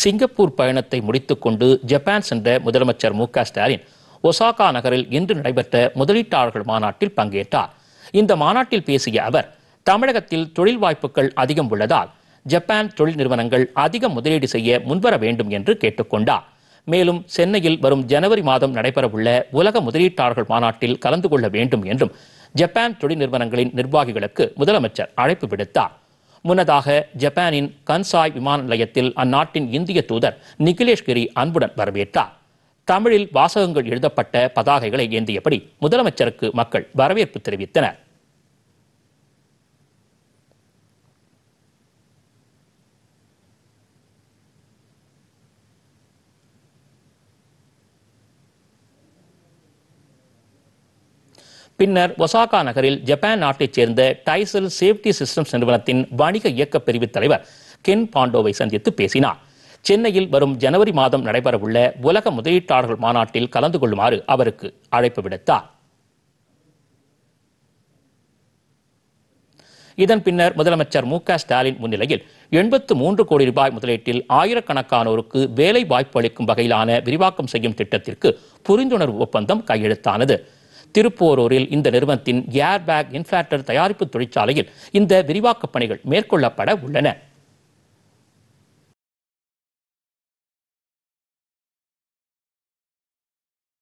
Singapore பயணத்தை முடித்துக்கொண்டு Japan சென்ற முதலமைச்சர் மு ஸ்டாலின் ஒசாகா நகரில் இன்று நடைபெற்ற முதலீட்டாளர்கள் மாநாட்டில் பங்கேற்றார். இந்த மாநாட்டில் பேசிய அவர் தமிழகத்தில் தொழில் வாய்ப்புகள் அதிகம் உள்ளதால் ஜப்பான் தொழில் நிறுவனங்கள் அதிக முதலீடு செய்ய முன்வர வேண்டும் என்று கேட்டுக்கொண்டார். மேலும் சென்னையில் வரும் ஜனவரி மாதம் நடைபெறவுள்ள உலக முதலீட்டாளர்கள் மாநாட்டில் கலந்து கொள்ள வேண்டும் என்றும் ஜப்பான் தொழில் நிறுவனங்களின் நிர்வாகிகளுக்கு முதலமைச்சர் அழைப்பு விடுத்தார். முன்னதாக ஜப்பானின் கன்சாய் விமான நிலையத்தில் அந்நாட்டின் இந்திய தூதர் நிகிலேஷ் கிரி அன்புடன் வரவேற்றார். தமிழில் வாசகங்கள் எழுதப்பட்ட பதாகைகளை ஏந்தியபடி முதலமைச்சருக்கு மக்கள் வரவேற்பு தெரிவித்தனர். பின்னர் ஒசாகா நகரில் ஜப்பான் நாட்டைச் சேர்ந்த டைசல் சேஃப்டி சிஸ்டம்ஸ் நிறுவனத்தின் வணிக இயக்க பிரிவு தலைவர் கென் பாண்டோவை சந்தித்து பேசினார். சென்னையில் வரும் ஜனவரி மாதம் நடைபெறவுள்ள உலக முதலீட்டாளர்கள் மாநாட்டில் கலந்து கொள்ளுமாறு அவருக்கு அழைப்பு விடுத்தார். இதன் பின்னர் முதலமைச்சர் மு க ஸ்டாலின் முன்னிலையில் எண்பத்து மூன்று கோடி ரூபாய் முதலீட்டில் ஆயிரக்கணக்கானோருக்கு வேலை வாய்ப்பு அளிக்கும் வகையிலான விரிவாக்கம் செய்யும் திட்டத்திற்கு புரிந்துணர்வு ஒப்பந்தம் கையெழுத்தானது. திருப்போரூரில் இந்த நிறுவனத்தின் ஏர் பேக் இன்ஃபிளாட்டர் தயாரிப்பு தொழிற்சாலையில் இந்த விரிவாக்கப் பணிகள் மேற்கொள்ளப்பட உள்ளன.